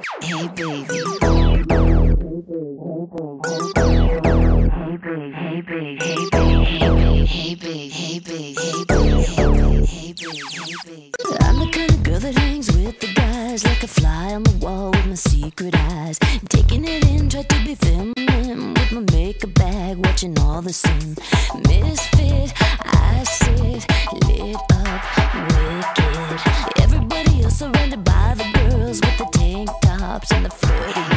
Hey baby. Hey baby, hey baby, hey baby, hey baby, hey baby, hey baby, hey baby, hey baby. I'm the kind of girl that hangs with the guys like a fly on the wall with my secret eyes. Taking it in, try to be feminine with my makeup bag, watching all the scene. Misfit, I drops in the fluid.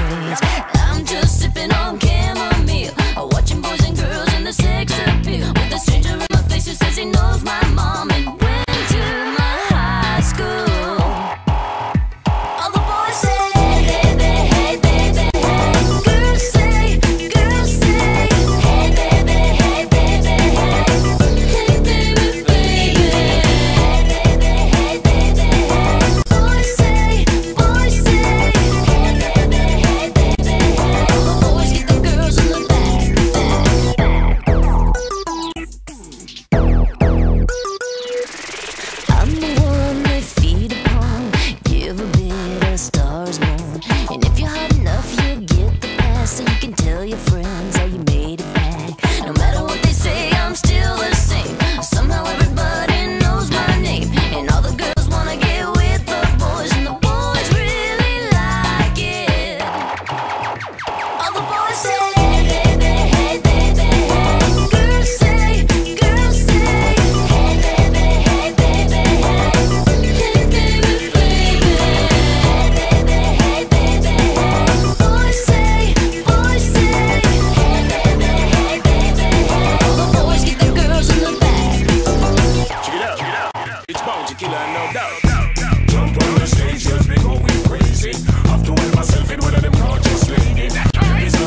no doubt. Jump on the stage, just because we're crazy. Have to help myself in one of them gorgeous ladies.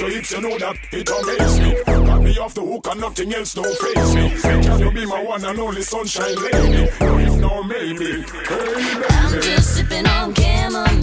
your hips, you know that it amazes me. Got me off the hook and nothing else don't face me. Can you be my one and only sunshine lady? If no, maybe. Hey, baby. I'm just sipping on chamomile.